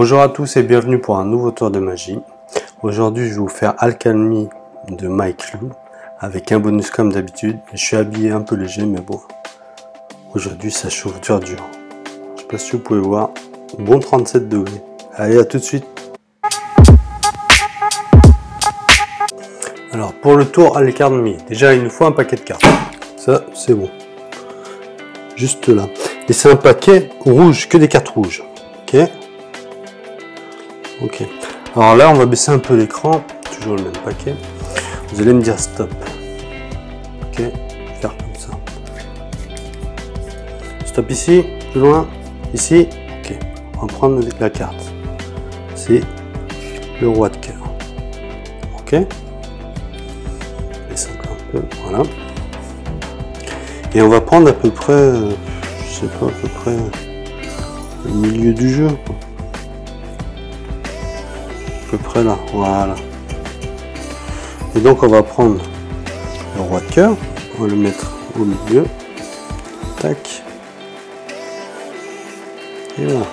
Bonjour à tous et bienvenue pour un nouveau tour de magie. Aujourd'hui je vais vous faire Alchemy de Mike Lou avec un bonus comme d'habitude. Je suis habillé un peu léger mais bon. Aujourd'hui ça chauffe dur dur. Je sais pas si vous pouvez voir. Bon 37 degrés. Allez à tout de suite. Alors pour le tour Alchemy, déjà il nous faut un paquet de cartes. Ça c'est bon. Juste là. Et c'est un paquet rouge, que des cartes rouges. Ok? Ok. Alors là, on va baisser un peu l'écran. Toujours le même paquet. Vous allez me dire stop. Ok. Faire comme ça. Stop ici. Plus loin. Ici. Ok. On va prendre la carte. C'est le roi de cœur. Ok. Baisse encore un peu. Voilà. Et on va prendre à peu près, euh, je sais pas, à peu près le milieu du jeu. Peu près là, voilà. Et donc on va prendre le roi de cœur, on va le mettre au milieu. Tac. Et voilà.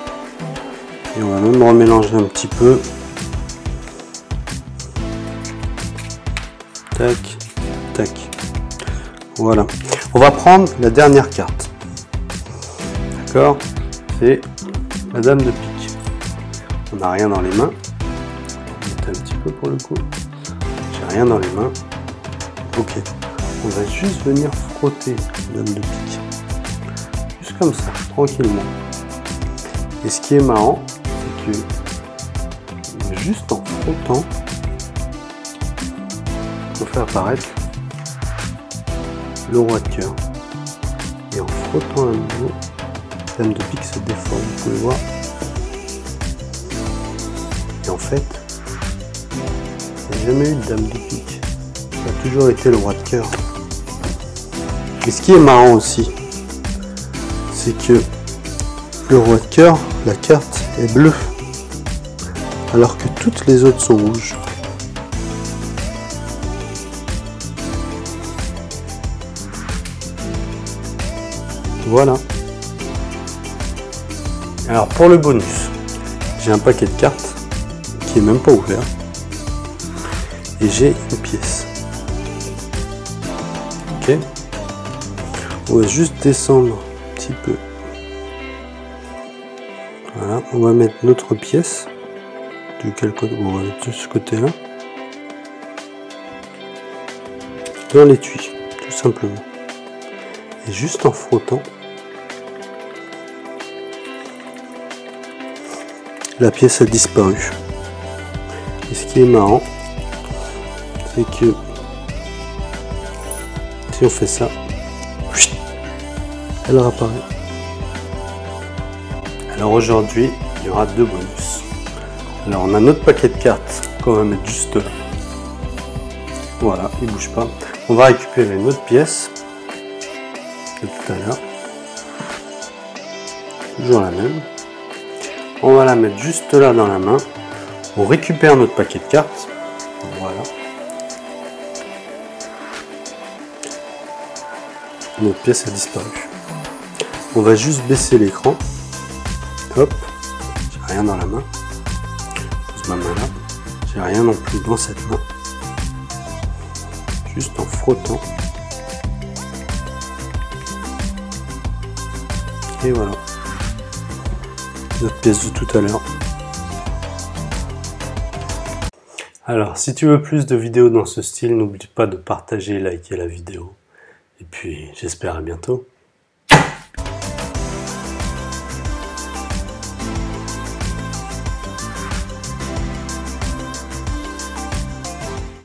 Et on va même remélanger un petit peu. Tac, tac. Voilà. On va prendre la dernière carte. D'accord? C'est la dame de pique. On n'a rien dans les mains. Pour le coup. J'ai rien dans les mains. Ok. On va juste venir frotter la de pique. Juste comme ça, tranquillement. Et ce qui est marrant, c'est que juste en frottant, on fait apparaître le roi de cœur. Et en frottant à nouveau, la de pique se déforme, vous pouvez voir. Et en fait, jamais eu de dame de pique. Ça a toujours été le roi de cœur. Et ce qui est marrant aussi, c'est que le roi de cœur, la carte est bleue, alors que toutes les autres sont rouges. Voilà. Alors pour le bonus, j'ai un paquet de cartes qui est même pas ouvert. Et j'ai une pièce. Ok. On va juste descendre un petit peu. Voilà, on va mettre notre pièce. De quel côté de ce côté-là. Dans l'étui, tout simplement. Et juste en frottant, la pièce a disparu. Et ce qui est marrant, c'est que si on fait ça, elle réapparaît. Alors aujourd'hui, il y aura deux bonus. Alors on a notre paquet de cartes qu'on va mettre juste là. Voilà, il bouge pas. On va récupérer notre pièce de tout à l'heure. Toujours la même. On va la mettre juste là dans la main. On récupère notre paquet de cartes. Voilà. Notre pièce a disparu. On va juste baisser l'écran. Hop. J'ai rien dans la main. Pose ma main là. J'ai rien non plus dans cette main. Juste en frottant. Et voilà. Notre pièce de tout à l'heure. Alors, si tu veux plus de vidéos dans ce style, n'oublie pas de partager et liker la vidéo. Et puis, j'espère à bientôt.